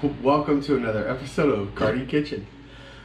Welcome to another episode of Cardy Kitchen.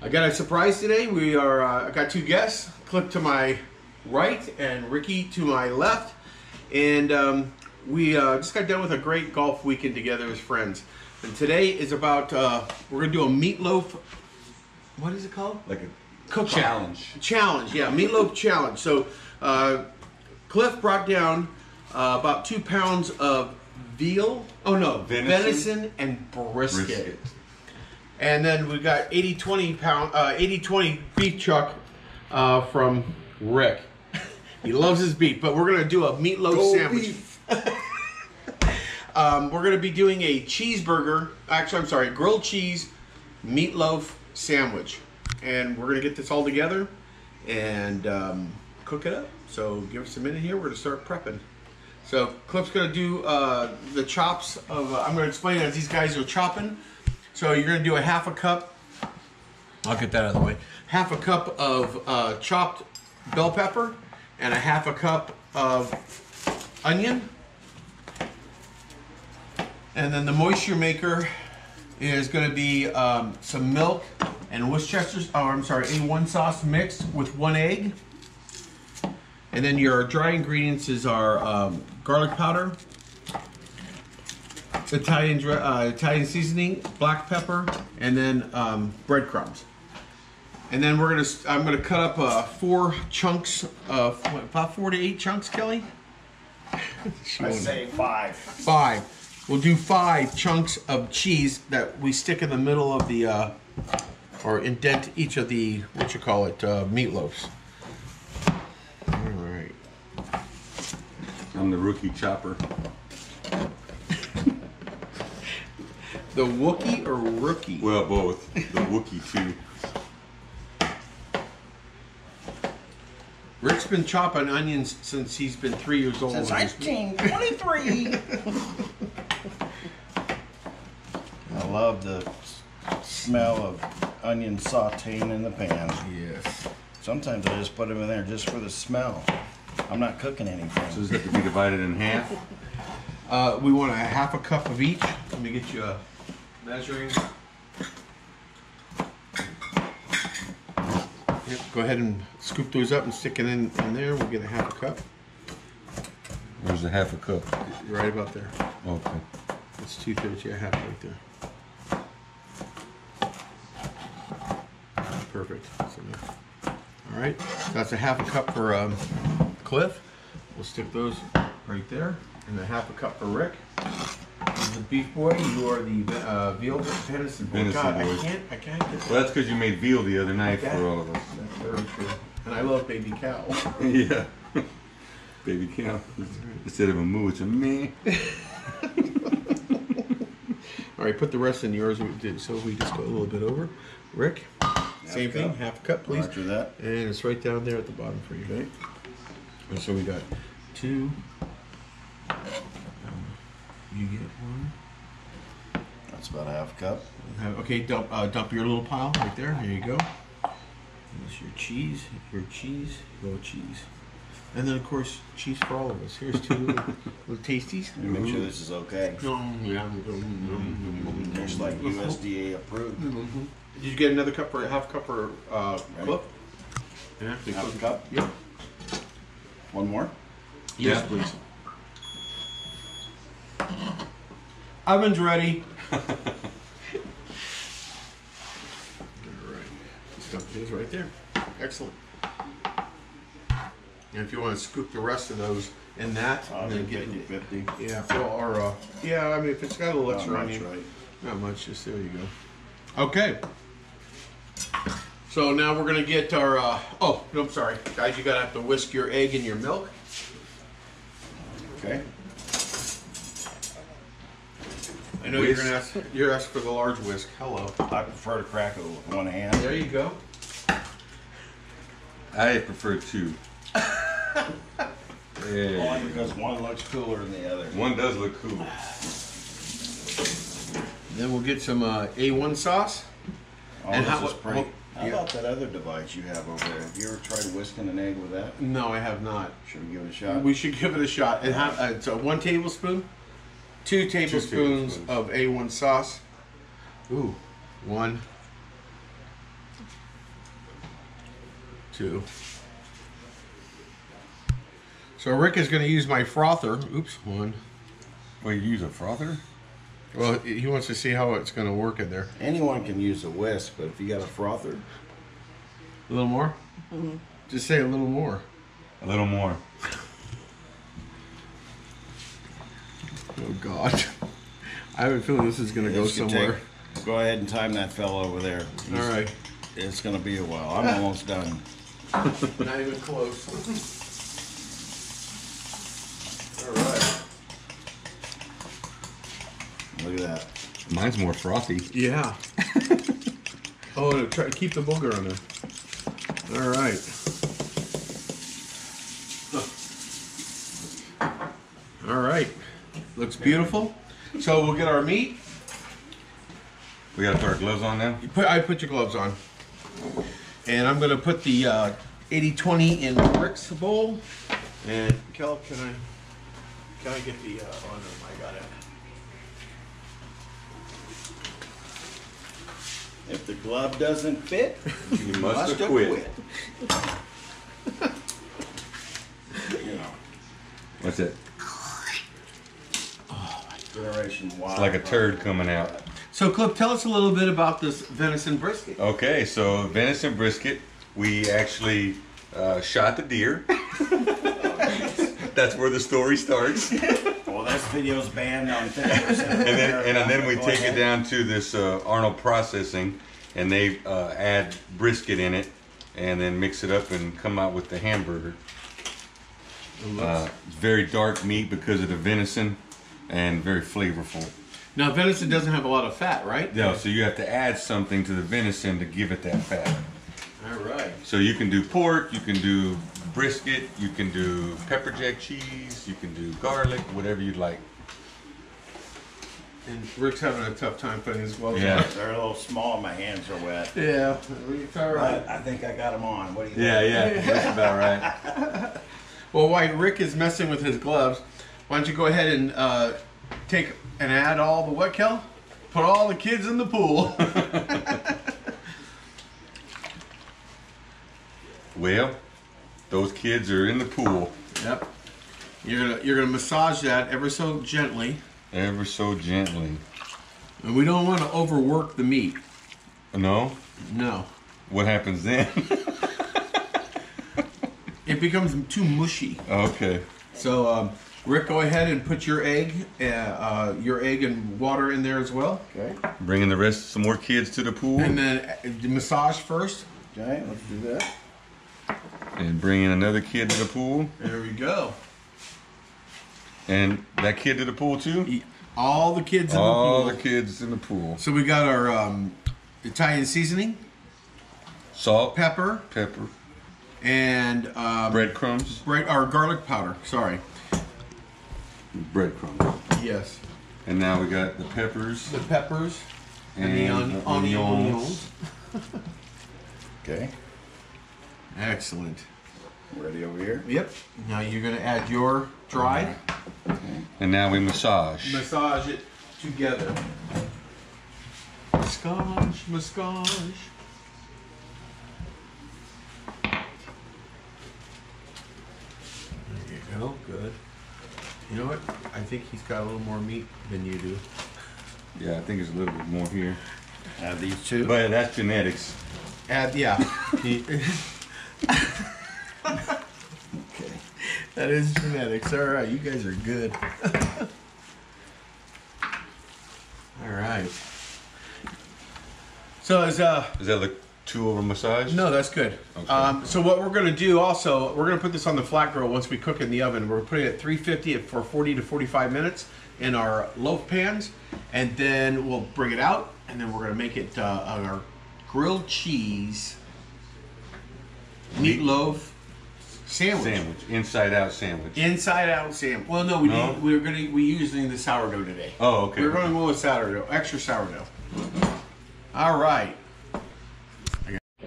I got a surprise today. We are. Uh, I got two guests. Cliff to my right and Ricky to my left, and um, we uh, just got done with a great golf weekend together as friends. And today is about. Uh, we're gonna do a meatloaf. What is it called? Like a Cook challenge. challenge. Yeah, meatloaf challenge. So, uh, Cliff brought down uh, about two pounds of veal. Oh no, Venison? venison, and brisket. Brisket. And then we got 80 20 pound, uh, 80 20 beef chuck uh, from Rick. he loves his beef, but we're gonna do a meatloaf sandwich. Um, we're gonna be doing a cheeseburger. Actually, I'm sorry, grilled cheese meatloaf sandwich, and we're gonna get this all together and um, cook it up. So give us a minute here. We're gonna start prepping. So Cliff's gonna do uh, the chops of. Uh, I'm gonna explain as these guys are chopping. So you're gonna do a half a cup. I'll get that out of the way. Half a cup of uh, chopped bell pepper and a half a cup of onion. And then the moisture maker is to be um, some milk and Worcestershire, oh, I'm sorry, A1 sauce mixed with one egg. And then your dry ingredients is our um, garlic powder, Italian uh, Italian seasoning, black pepper, and then um, breadcrumbs. And then we're gonna, I'm gonna cut up uh, four chunks of, what, about four to eight chunks, Kelly? I say five. Five. We'll do five chunks of cheese that we stick in the middle of the, uh, or indent each of the, what you call it, uh, meatloafs. All right. I'm the rookie chopper. The Wookie or Rookie? Well, both. The Wookie too. Rick's been chopping onions since he's been three years old. Since 1923. I love the smell of onion sauteing in the pan. Yes. Sometimes I just put them in there just for the smell. I'm not cooking So anything. does it have to be divided in half? Uh, we want a half a cup of each. Let me get you a measuring. Yep, go ahead and scoop those up and stick it in, in there. We'll get a half a cup. Where's the half a cup? Right about there. Okay. It's two thirds. Yeah, half right there. Perfect. That's. All right. That's a half a cup for um, Cliff. We'll stick those right there, and a half a cup for Rick. The beef boy. You are the uh, veal venison boy. Venison God, I boys. can't. I can't get that. Well, that's because you made veal the other night for all of us. That's very true. And I love baby cow. yeah. Baby cow. Instead of a moo, it's a me. All right, put the rest in yours. So we just go a little bit over. Rick, same thing. Half a cup, please. Roger that. And it's right down there at the bottom for you. Okay. And so we got two. Um, you get one. That's about a half cup. Okay, dump, uh, dump your little pile right there. There you go. There's your cheese, your cheese, your cheese. And then, of course, cheese for all of us. Here's two little, little tasties. Make sure this is okay. Yeah. Mm, Tastes like USDA approved. Did you get another cup for half cup for uh, Cliff? Yeah, Half a cup? Yep. One more? Yes, Yeah. please. Oven's ready. All right. Just dump these right there. Excellent. And if you want to scoop the rest of those in that, I'll and then do get 50 50. yeah, well, or uh, yeah, I mean, if it's got a little Not extra much, onion, right? not much. Just there you go. Okay. So now we're gonna get our. Uh, oh, no, I'm sorry, guys. You gotta have to whisk your egg in your milk. Okay. I know you're Whisk. gonna ask. You're asking for the large whisk. Hello. I prefer to crack it with one hand. There you go. I prefer two. Only Yeah. because one looks cooler than the other. One does look cool. Then we'll get some uh, A1 sauce. Oh, And this how- is pretty. Well, How yeah. about that other device you have over there? Have you ever tried whisking an egg with that? No, I have not. Should we give it a shot? We should give it a shot. And how, uh, so one tablespoon, two tablespoons tablespoons. of A1 sauce. Ooh, one, two. So Rick is going to use my frother. Oops, one. Wait, you use a frother? Well, he wants to see how it's going to work in there. Anyone can use a whisk, but if you got a frother, A little more? Mm-hmm. Just say a little more. A little more. Oh, God. I have a feeling this is going to go this somewhere. take- go ahead and time that fellow over there. He's- All right. It's gonna be a while. I'm almost done. Not even close. All right. Look at that. Mine's more frothy. Yeah. oh, to try to keep the booger on there. All right. All right. Looks beautiful. So we'll get our meat. We gotta put our gloves on now? You Put, I put your gloves on. And I'm going to put the uh, 80-20 in Rick's bowl. And Kel, can I can I get the uh, oh no, I got it. If the glove doesn't fit, You must have have quit. quit. you know, What's it? Oh, Generation Y. It's like a turd coming out. So Cliff, tell us a little bit about this venison brisket. Okay, so venison brisket, we actually uh, shot the deer. That's where the story starts. And Well, this video's banned on things. then, and then we take it down to this uh, Arnold Processing, and they uh, add brisket in it, and then mix it up and come out with the hamburger. Uh, it's very dark meat because of the venison, and very flavorful. Now venison doesn't have a lot of fat, right? Yeah, so you have to add something to the venison to give it that fat. All right. So you can do pork, you can do brisket, you can do pepper jack cheese, you can do garlic, whatever you'd like. And Rick's having a tough time putting his gloves Yeah. They're a little small. My hands are wet. Yeah. It's all right. But I think I got them on. What do you think? Yeah, think? yeah, that's about right. Well, while Rick is messing with his gloves, why don't you go ahead and uh, take and add all the what, Kel? Put all the kids in the pool. Well, those kids are in the pool yep. You're gonna you're gonna massage that ever so gently, ever so gently. and we don't want to overwork the meat. No? No, What happens then? it becomes too mushy. okay. So, um, Rick, go ahead and put your egg, uh, uh, your egg and water in there as well, Okay. Bringing the rest, some more kids to the pool, and then uh, massage first. Okay. Let's do that. And bringing another kid to the pool, There we go. and that kid to the pool too. All the kids in All the the kids in the pool. So we got our um, Italian seasoning, Salt, pepper, pepper, and um, breadcrumbs, bread, our garlic powder. Sorry. breadcrumbs. Yes. And now we got the peppers The peppers and, the and on- the onions. onions. Okay. Excellent. Ready over here. Yep. Now you're gonna add your dry. And now we massage. Massage it together. Massage, massage. There you go. Good. You know what? I think he's got a little more meat than you do. Yeah, I think it's a little bit more here. Add these two. But that's genetics. Add, yeah. Okay. that is genetics. All right, you guys are good. All right. So is uh Is that like two over massage? no, that's good. Okay. Um, so what we're gonna do also, we're gonna put this on the flat grill once we cook it in the oven. We're putting it at 350 for 40 to 45 minutes in our loaf pans, and then we'll bring it out, and then we're gonna make it uh, our grilled cheese meatloaf sandwich. Sandwich. Inside out sandwich. Inside out sandwich. Well, no, we No? need, we're gonna we're using the sourdough today. Oh, okay. We're gonna go with sourdough, extra sourdough. All right.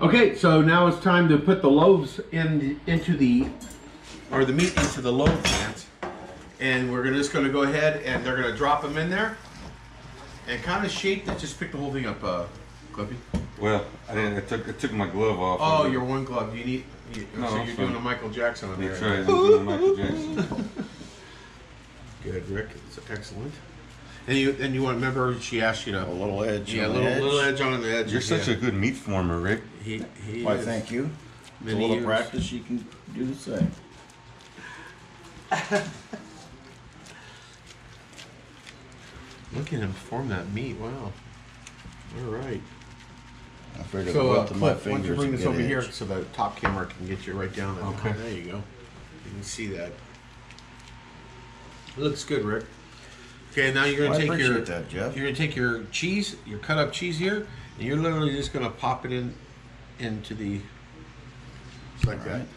Okay, so now it's time to put the loaves in into the or the meat into the loaf pans, and we're gonna, just gonna go ahead and they're gonna drop them in there. and kind of shape it. Just pick the whole thing up, uh, Clippy. Well, I didn't. I took I took my glove off. Oh, of it. your one glove. You need. You, No, so it's you're fine. doing a Michael Jackson on there. That's right. I'm doing Michael Jackson. Good, Rick. It's excellent. And you and you want to remember she asked you to A little edge. yeah, on the little edge. little edge on the edge. You're such yeah. a good meat former, Rick. he he. Why, is thank you. With a many little years. practice, you can do the same. Look at him form that meat. Wow. All right. I figured the So, uh, width of my Cliff, why don't you fingers bring would this get over here edge. so the top camera can get you right down. there. Okay. There you go. You can see that. It looks good, Rick. Okay, now you're Well, gonna I take your appreciate that, Jeff. you're gonna take your cheese, your cut up cheese here, and you're literally just gonna pop it in into the just like that. Alright.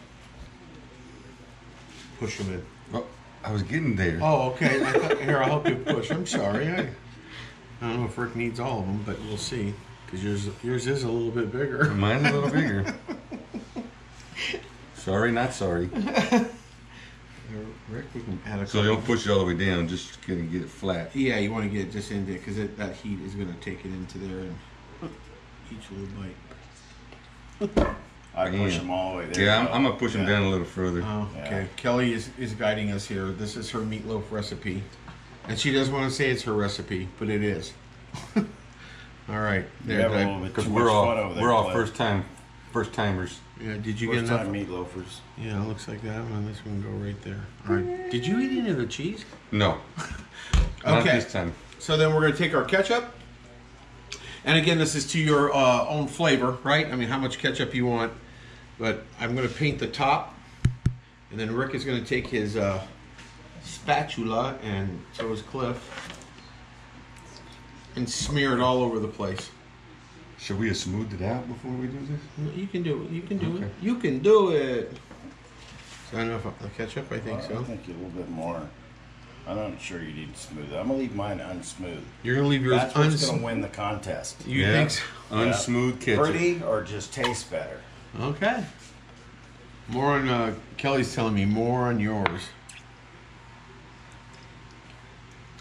Push them in. Oh, I was getting there. Oh, okay. I thought, here, I'll help you push. I'm sorry. I, I don't know if Rick needs all of them, but we'll see. Because yours, yours is a little bit bigger. Mine's a little bigger. sorry, not sorry. Rick, we can add a So couple- don't push it all the way down. Just gonna get it flat. Yeah, you want to get it just into it because that heat is going to take it into there and each little bite. I push Yeah. them all the way there. Yeah, I'm. I'm gonna push them down a little further. Oh, Yeah. okay. Kelly is, is guiding us here. This is her meatloaf recipe. And she doesn't want to say it's her recipe, but it is. all right. You There, have a little bit Because too we're much all over there. we're all Cliff. first time first timers. yeah, did you First get enough? time meat loafers. Yeah, it looks like that one. This one go right there. All right. Did you eat any of the cheese? No, not Okay. this time. So then we're going to take our ketchup. And again, this is to your uh, own flavor, right? I mean, how much ketchup you want. But I'm going to paint the top. And then Rick is going to take his uh, spatula and so is Cliff. And smear it all over the place. Should we have smoothed it out before we do this? You can do it. You can do Okay. it. You can do it. So I don't know if I, the ketchup, I think I so. think a little bit more. I'm not sure you need to smooth it. I'm gonna leave mine unsmooth. You're going to leave yours That's what's gonna win the contest. You think so? Unsmooth ketchup. Pretty or just taste better. Okay. More on uh, Kelly's telling me more on yours.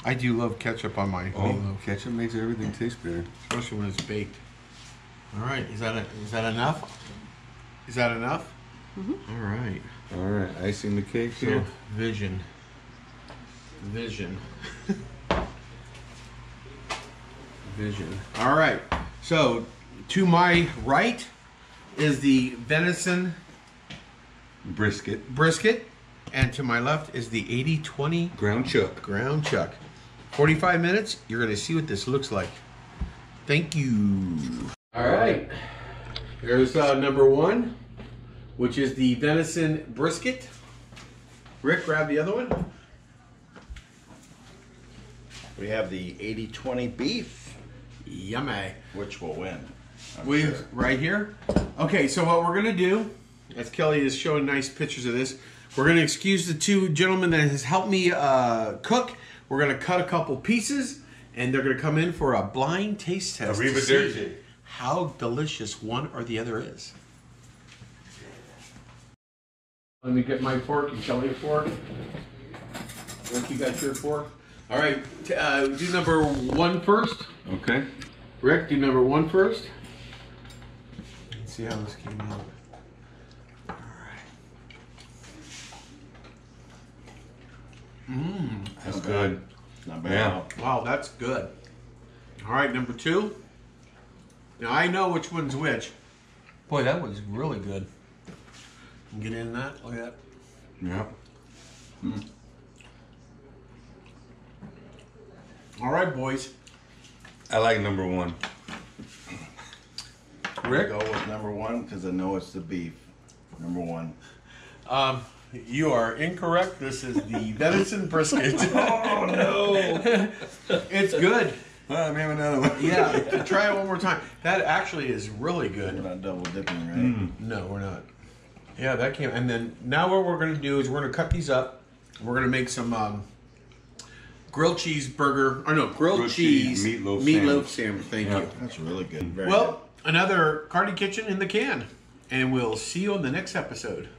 I do love ketchup on my Oh, meatloaf, ketchup makes everything taste better. especially when it's baked. All right, is that a, is that enough? Is that enough? Mm-hmm. All right. All right, icing the cake So here. vision, vision, vision. All right. So to my right is the venison Brisket, brisket, and to my left is the 80-20 ground chuck. ground chuck. 45 minutes, you're going to see what this looks like. Thank you. All right. Here's uh, number one, which is the venison brisket. Rick, grab the other one. We have the 80-20 beef, Yummy. which will win. I'm We sure. right here. Okay, so what we're gonna do, as Kelly is showing nice pictures of this, we're gonna excuse the two gentlemen that has helped me uh, cook. We're gonna cut a couple pieces, and they're gonna come in for a blind taste test to see how delicious one or the other is. Let me get my fork and Kelly a fork. Rick, you got your fork. All right, t- uh, do number one first. Okay. Rick, do number one first. Let's see how this came out. That's good. Not bad. Yeah. Wow, that's good. All right, number two. Now I know which one's which. Boy, that was really good. Get in that. Look at that. Yeah. All right, boys. I like number one. Rick, Go with number one because I know it's the beef. Number one. um, you are incorrect. This is the venison brisket. Oh no! it's good. Well, maybe another one. Yeah, try it one more time. That actually is really good. We're not double dipping, right? No, we're not. Yeah, that came. And then now what we're going to do is we're going to cut these up. We're going to make some um, grilled cheese burger. Or no, grilled, Grilled cheese, cheese meatloaf meatloaf sandwich. sandwich. Thank Yeah. you. That's really good. Very Well, another Cardy Kitchen in the can. And we'll see you on the next episode.